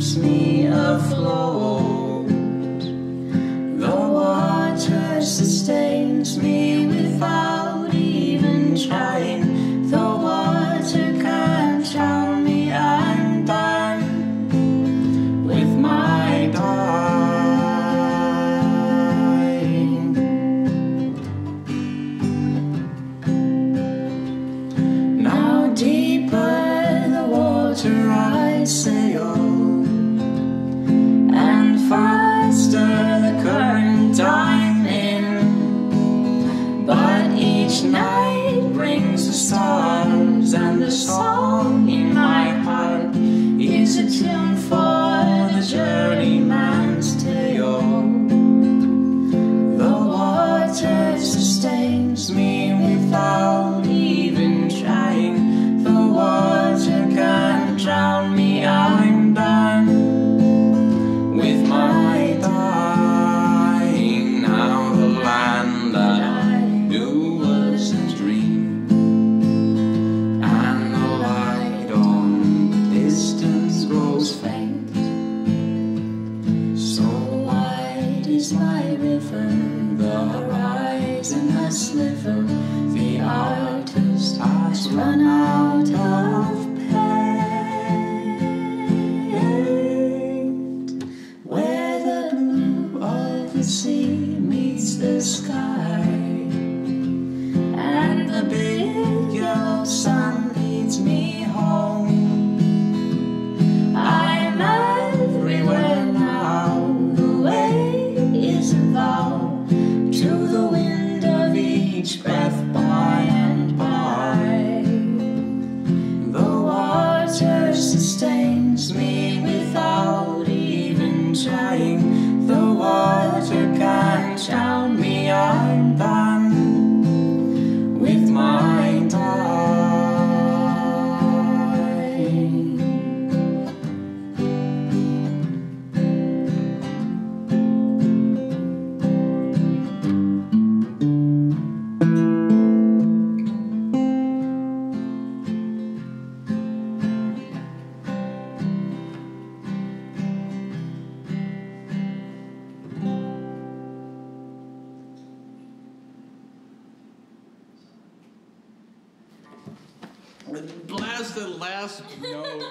keeps me afloat. The water sustains me without even trying. The water can't drown me. I'm done with my dying. Now deeper the water rises. Is the horizon has slivered, the artist has run out of paint. Where the blue of the sea meets the sky, each breath by and by. The water sustains me Blasted last note.